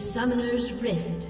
Summoner's Rift.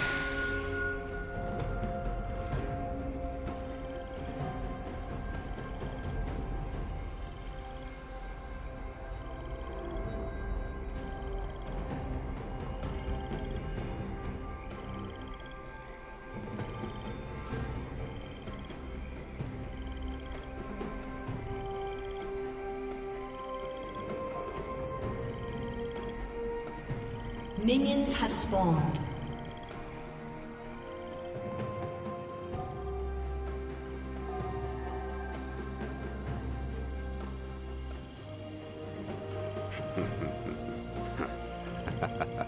嗯嗯嗯嗯哈哈哈哈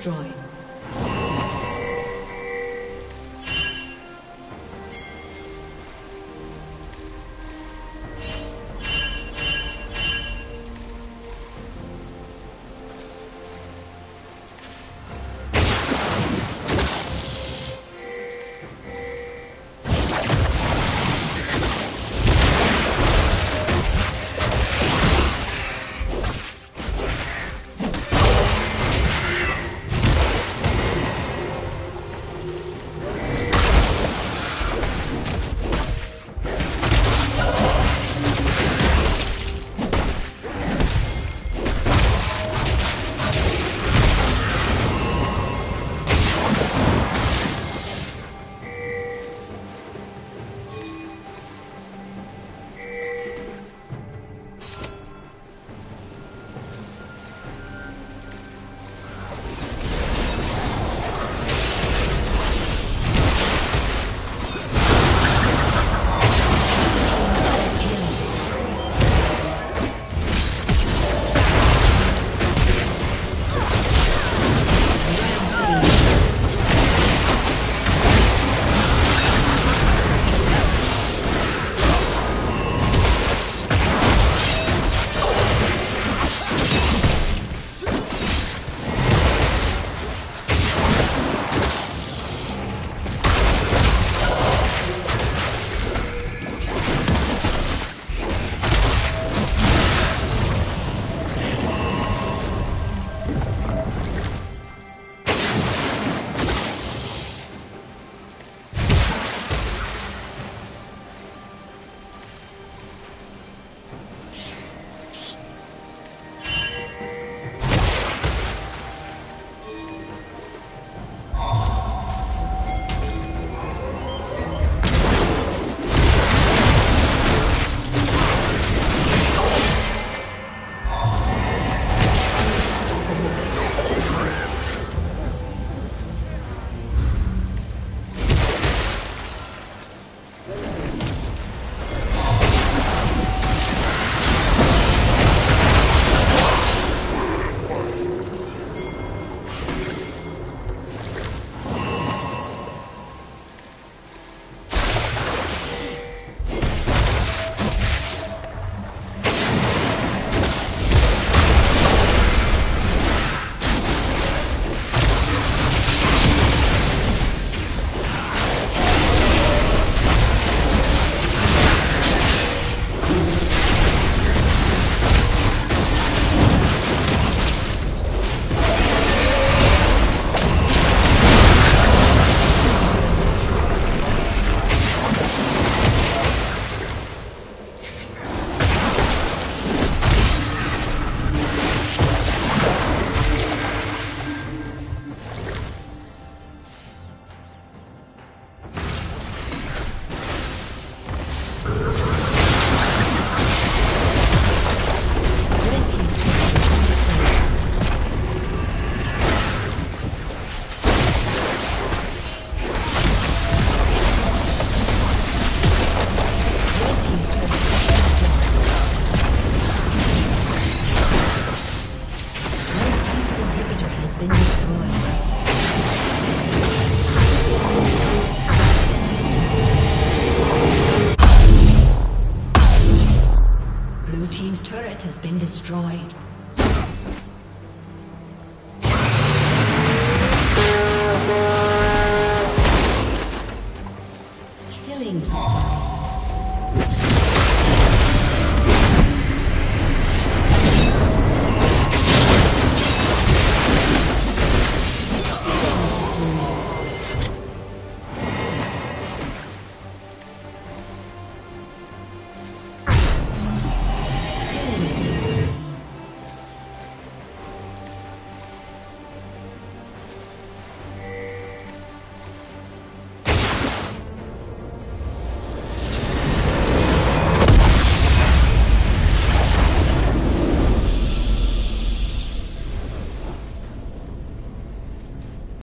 Destroyed.